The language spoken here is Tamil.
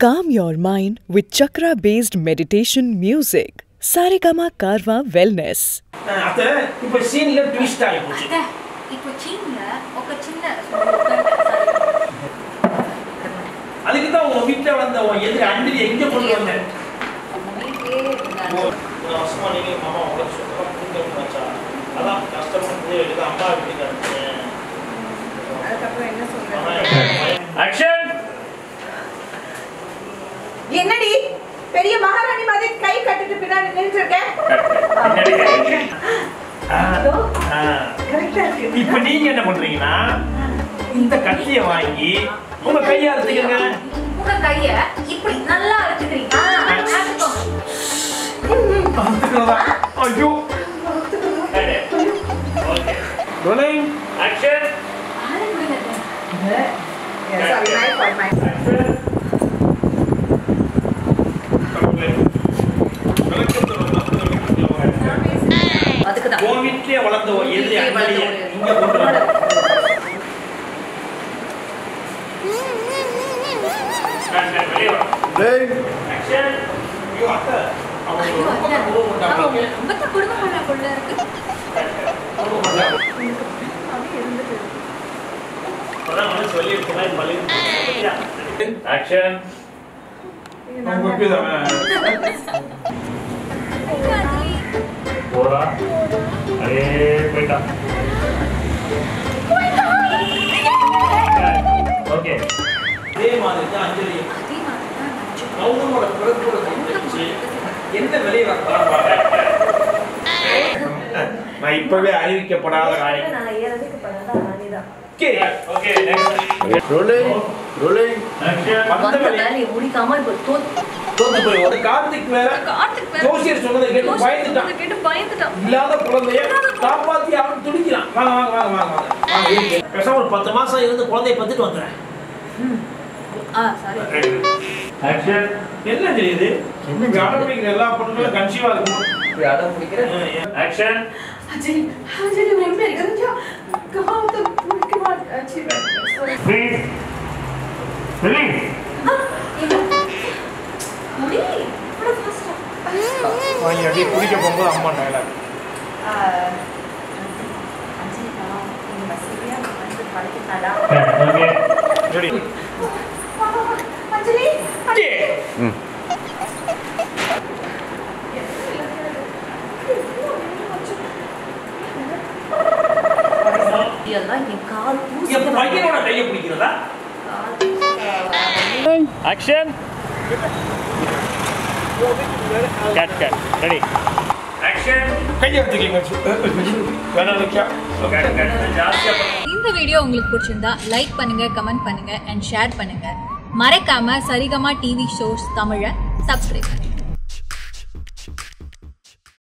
Calm your mind with chakra based meditation music. Saregama Karva Wellness. அதுக்கு தான் உங்க வீட்டுல வந்த எதிரி அன்பில் எங்க கொண்டு வந்தேன் வருஷமா நீங்க மாமா உழைச்சு அதான் கஷ்டப்பட்டு அம்மா வீட்டுக்கு பெரிய மகாராணி மாதிரி கை கட்டிட்டு பின்னாடி நின்று இருக்கேன் கரெக்டா இருக்கு. இப்ப நீங்க என்ன பண்றீங்கன்னா இந்த கத்திய வாங்கி உங்க கையை அறுத்துக்கங்க. உங்க கைய இப்படி நல்லா அடிச்சுக்கிறீங்க அறுத்துக்கிறதா ஐயோ. ஆக்ஷன் சாரி அதுக்கு தான் உன் வீட்லயே வளர்ந்த உன் எதிரி. அஞ்சலிய இங்க கொண்டு வந்த ஆக்ஷன் ஐயோ அத்தை அவங்க ரொம்ப கோவம் கொண்டாங்க ரொம்ப குடும்பம் பண்ண கொள்ள இருக்கு. ஆக்ஷன் போடா. அரே இதே மாதிரி தான் அஞ்சலி கவுனோட பிறப்போட வச்சு என்ன நான் இப்பவே அறிவிக்கப்படாத கார்த்திக் வேற ஜோசியர் சொன்னதை கேட்டு பயந்துட்டான். கேட்டு பயந்துட்டான். இல்லாத குழந்தைய காப்பாத்தி அவன் துடிக்கிறான். வாங்க வாங்க வாங்க வாங்க வாங்க வாங்க இருக்கு. பேசாம ஒரு பத்து மாசம் இருந்து குழந்தைய பத்துட்டு வந்துடுறேன். என்ன தெரியுது? அடம்பிடிக்கிற எல்லா பொண்ணுங்களும் கன்சீவா இருக்கும். ஆக்ஷன் அஜய் அஜய் காத்து அப்படியே குடிக்க போகும்போது அம்மா டயலாக் அஜய்டா இந்த சரியா வந்து படுத்துட்டாடா ஓகே ரெடி அஞ்சலி இதெல்லாம் என் கால் என் பையனோட கையை பிடிக்கிறதா? ஆக்ஷன் கட் கட் ரெடி இந்த வீடியோ உங்களுக்கு பிடிச்சிருந்தா லைக் பண்ணுங்க கமெண்ட் பண்ணுங்க அண்ட் ஷேர் பண்ணுங்க. மறக்காம சரிகமா டிவி ஷோஸ் தமிழை சப்ஸ்கிரைப் பண்ணுங்க.